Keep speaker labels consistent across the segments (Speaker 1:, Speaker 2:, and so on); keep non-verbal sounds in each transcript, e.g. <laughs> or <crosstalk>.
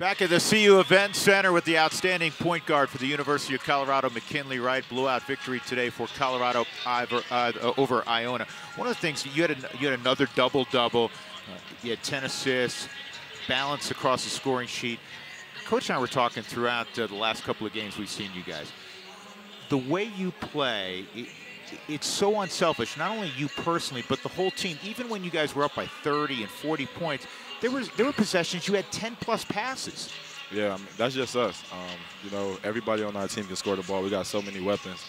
Speaker 1: Back at the CU Event Center with the outstanding point guard for the University of Colorado, McKinley Wright. Blowout victory today for Colorado uh, over Iona. One of the things, you had, a, you had another double-double. Uh, you had 10 assists, balance across the scoring sheet. Coach and I were talking throughout uh, the last couple of games we've seen you guys. The way you play, it's so unselfish. Not only you personally, but the whole team. Even when you guys were up by 30 and 40 points, there was there were possessions you had 10 plus passes.
Speaker 2: Yeah, I mean, that's just us. Um, you know, everybody on our team can score the ball. We got so many weapons.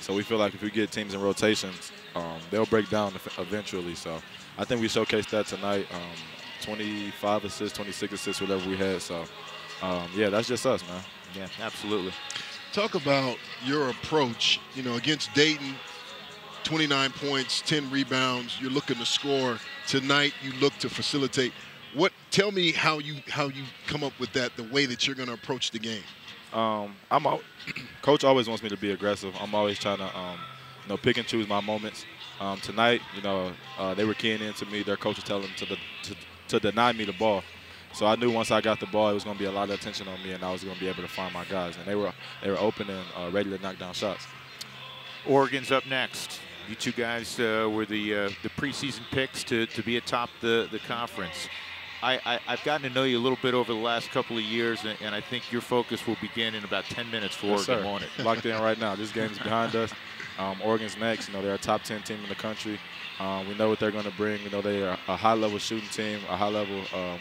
Speaker 2: So we feel like if we get teams in rotations, um, they'll break down eventually. So I think we showcased that tonight. Um, 25 assists, 26 assists, whatever we had. So um, yeah, that's just us, man.
Speaker 1: Yeah, absolutely.
Speaker 3: Talk about your approach. You know, against Dayton, 29 points, 10 rebounds. You're looking to score tonight. You look to facilitate. What? Tell me how you how you come up with that. The way that you're going to approach the game.
Speaker 2: Um, I'm out. <clears throat> Coach always wants me to be aggressive. I'm always trying to, um, you know, pick and choose my moments. Um, tonight, you know, uh, they were keying into me. Their coach was telling them to, the, to, to deny me the ball. So I knew once I got the ball, it was going to be a lot of attention on me, and I was going to be able to find my guys. And they were they were open and uh, ready to knock down shots.
Speaker 1: Oregon's up next. You two guys uh, were the uh, the preseason picks to, to be atop the, the conference. I, I, have gotten to know you a little bit over the last couple of years, and, and I think your focus will begin in about 10 minutes for
Speaker 2: yes,
Speaker 1: Oregon,
Speaker 2: sir.
Speaker 1: won't it? <laughs>
Speaker 2: Locked in right now. This game's behind us. Um, Oregon's next. You know, they're a top 10 team in the country. Um, we know what they're going to bring. We know they are a high-level shooting team, a high-level um,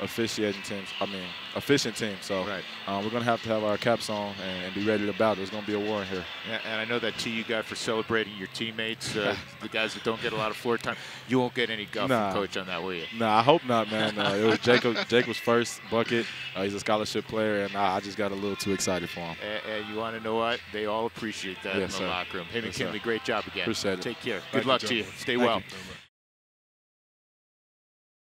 Speaker 2: officiating teams. I mean, efficient team. So right. um, we're going to have to have our caps on and, and, be ready to battle. There's going to be a war in here.
Speaker 1: Yeah, and I know that tee you got for celebrating your teammates, uh, <laughs> the guys that don't get a lot of floor time. You won't get any guff
Speaker 2: nah.
Speaker 1: from coach on that, will you?
Speaker 2: Nah, I hope not, man. Uh, it was <laughs> Jacob. Jake was first bucket. Uh, he's a scholarship player, and I, I, just got a little too excited for him.
Speaker 1: And, and you want to know what? They all appreciate that
Speaker 2: yes,
Speaker 1: in the
Speaker 2: sir.
Speaker 1: locker room. Hey,
Speaker 2: yes,
Speaker 1: McKinley,
Speaker 2: sir.
Speaker 1: great job again.
Speaker 2: Appreciate it.
Speaker 1: Take care.
Speaker 2: Thank
Speaker 1: Good luck
Speaker 2: you,
Speaker 1: to you. Stay
Speaker 2: Thank
Speaker 1: well.
Speaker 2: You.